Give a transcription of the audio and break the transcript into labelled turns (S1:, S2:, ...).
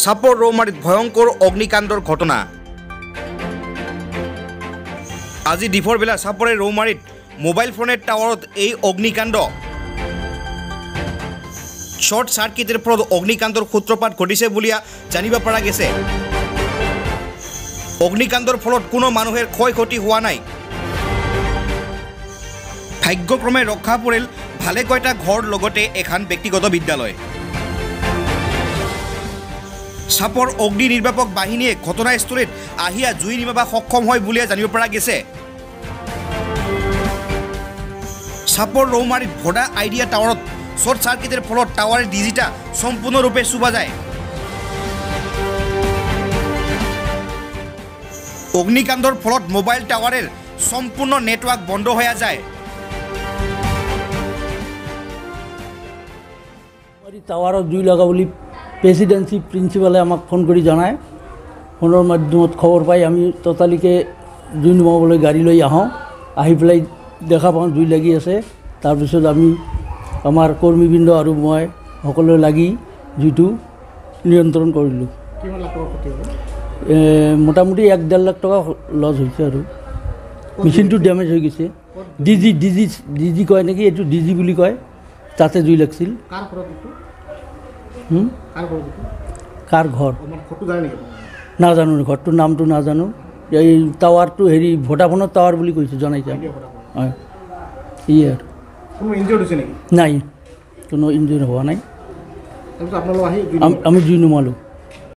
S1: চাপৰ ৰৌমাৰীত ভয়ংকৰ অগ্নিকাণ্ডৰ ঘটনা। আজি দীপৰ বেলা চাপৰে ৰৌমাৰীত মোবাইল ফোনেৰ টাৱাৰত এই অগ্নিকাণ্ড। শ্বৰ্ট চাৰ্কিটেৰ ফলত অগ্নিকাণ্ডৰ সূত্ৰপাত ঘটিছে বুলিয়া জানিব পৰা গৈছে। অগ্নিকাণ্ডৰ ফলত কোনো মানুহেৰ ক্ষয় ক্ষতি হোৱা নাই। ভাগ্যক্ৰমে ৰক্ষা পৰিল ভালেকৈটা ঘৰ লগতে এখন ব্যক্তিগত বিদ্যালয়। চাপৰ অগ্নি নিৰ্বাপক বাহিনীয়ে ঘটনাস্থলীত আহিয়া জুই নিমাব সক্ষম হয় বুলিয়ে জানিব পৰা গৈছে। চাপৰ ৰৌমাৰীত ভদা আইডিয়া টাৱাৰত শ্বৰ্ট চাৰ্কিটেৰ ফলত টাৱাৰৰ ডিজিটা সম্পূৰ্ণৰূপে চুবা যায়। অগ্নিকাণ্ডৰ ফলত মোবাইল টাৱাৰৰ সম্পূৰ্ণ নেটৱৰ্ক বন্ধ হৈ যায়।
S2: টাৱাৰত জুই লগা বুলি প্ৰেচিডেঞ্চি প্ৰিন্সিপালে আমাক ফোন কৰি জনায়। ফোনৰ মাধ্যমত খবৰ পাই আমি ততালিকে জুই নুমাবলৈ গাড়ী লৈ আহোঁ। আহি পেলাই দেখা পাওঁ জুই লাগি আছে। তাৰপিছত আমি আমাৰ কৰ্মীবৃন্দ আৰু মই সকলোৱে লাগি জুইটো নিয়ন্ত্ৰণ কৰিলোঁ। মোটামুটি এক ডেৰ লাখ টকা লছ হৈছে আৰু। মেচিনটো ডেমেজ হৈ গৈছে। D G D G D G কয় নেকি? এইটো ডি জি বুলি কয়। তাতে জুই লাগিছিল।
S3: কাৰ
S2: ঘৰ? নাজানো ঘৰটোৰ নামটো নাজানো। এই টাৱাৰটো হেৰি ভোটাফোনৰ টাৱাৰ বুলি কৈছে জনাইছে। হয়। ইয়ে আৰু নাই। কোনো ইঞ্জিন হোৱা নাই। আমি জুই নুমালোঁ